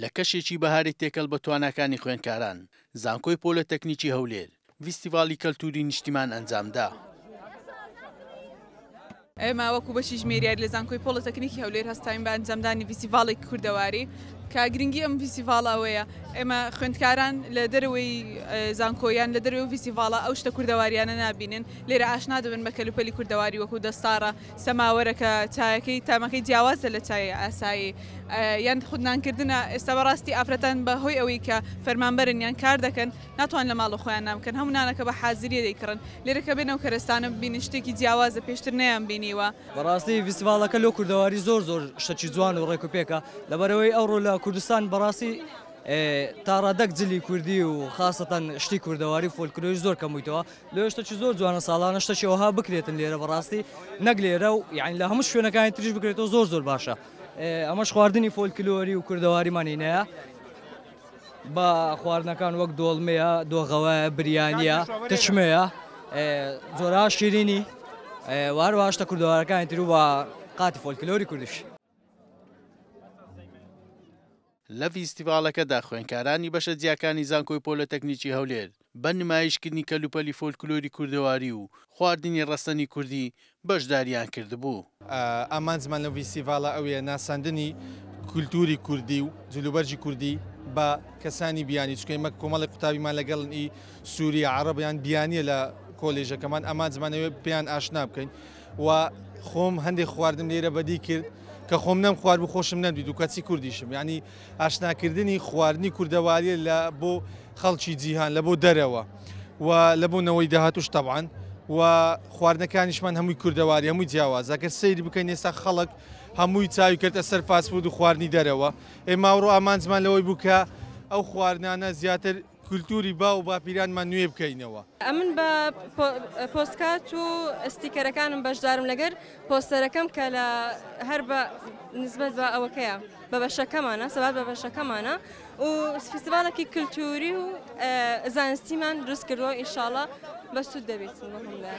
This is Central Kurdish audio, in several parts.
لە کەشێکی بەهاری تێکەڵ بە تواناکانی خوێندکاران، زانکۆی پۆلەتەکنیکی هەولێر ڤیستیڤاڵی کەلتووری نیشتیمان ئەنجامدا. ئێمە وەکو بەشی ژمێریاری لە زانکۆی پۆڵەتەکنیکی هەولێر هەستاوین بە ئەنجامدانی ڤیستیڤاڵێکی کوردەواری کە گرنگی ئەم ڤیستیڤاڵە ئەوەیە ئێمە خوێندکاران لە دەرەوەی زانکۆیان لە دەرەوەی ڤیستیڤاڵە ئەو شتە کوردەواریانە نابینن لێرە ئاشنا دەبن بە کەلوپەلی کوردەواری وەکو دەستاڕە سەماوەرەکە چایەکەی تامەکەی جیاوازە لە چای ئاسایی یان خود نانکردنە ئێستا بەڕاستی ئافرەتان بە هۆی ئەوەی کە فەرمانبەرن یان کار دەکەن ناتوان لە ماڵ خۆیان نامکەن هەموو نانەکە بە حازریە دەیکڕن لێرەکە بێنە و کەرستانە ببینن شتێکی جیاوازە پێشتر نەیان بینیوە. بەڕاستی ڤیستیڤاڵەکە لۆ کوردەواری زۆر زۆر شەکی جوان و ڕێکوپێکە لەبەرئەوەی ئەوڕۆ لە کوردستان بەڕاستی تاڕادەک جلی کوردی و خاسەتەن شتی کوردەواری و فۆلکلۆری زۆر کەمبویتەوە لۆ شتەکی زۆر جوانە ساڵانە شتەکی ئەوها بکرێتن لێرە بەڕاستی نەک لێرە و یعنی لە هەموو شوێنەکانی تریش بکرێتەوە زۆر زۆر باشە ئەمەش خواردنی فۆلکلۆری و کوردەواریمانینەیە بە خواردنەکان وەک دۆڵمەیە دۆغەوە بریانە تشمەیە زۆرا شیرینی وارواش تە کوردەوارەکانی تروە قاتی فۆلکلۆری کوردش لە فیستیڤاڵەکەدا خوێندکارانی بەشە جیاکانی زانکۆی پۆلەتەکنیکی هەولێر بە نمایشکردنی کەلوپەلی فۆلکلۆری کوردەواری و خواردنی ڕەسەنی کوردی بەشداریان کردبوو. ئامانجمان لەم فیستیڤاڵە ئەوەیە ناساندنی کولتووری کوردی و جلوبەرگی کوردی بە کەسانی بیانی، چونکە ئێمە کۆمەڵێک قوتابیمان لەگەڵن ئی سووری، عەڕەب یان بیانییە لە کۆلێژەکەمان، ئامانجمان ئەوەیە پێیان ئاشنا بکەین. و خۆم هەندێک خواردم لێرە بەدی کرد کە خۆم نەم خوارد و خۆشم نەدوید و کەچی کوردیشم ینی ئاشناکردنی خواردنی کوردەواریە لە بۆ خەڵکی جیهان لە بۆ دەرەوە و لە بۆ نەوەی داهاتوش تەبان و خواردنەکانیشمان هەمووی کوردەواری هەمووی جیاوازەکە سەیری بکەین ئێستا خەڵک هەمووی چاوی کردە سەر فاسفود و خواردنی دەرەوە ئێماوڕۆ ئامانجمان لەوەی بوو کە ئەو خواردنانە زیاتر کولتوری باو و باپیرانمان نوێ بکەینەوە. ئەمن بە پۆستکارت و ستیکەرەکانم بەشدارم لەگەر پۆستەرەکەم کە لە هەر بە نسبەت بە ئەوەکەیە بە بەشەکەمانە سەبات بە بەشەکەمانە و فیسڤالێکی کللتوری و زانستیمان دروست کردووە ئیشاڵە بە سوود دەبیت بەمە.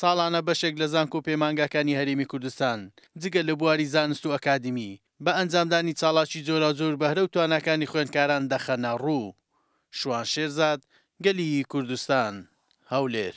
ساڵانە بەشێک لە زانکۆ پەیمانگاکانی هەرێمی کوردستان جگە لە بواری زانست و ئەکادیمی، بە ئەنجامدانی چاڵاکی جۆراوجۆر بەهرە و تواناکانی خوێندکاران دەخەنە ڕوو. شوان شێرزاد، گەلیی کوردستان، هەولێر.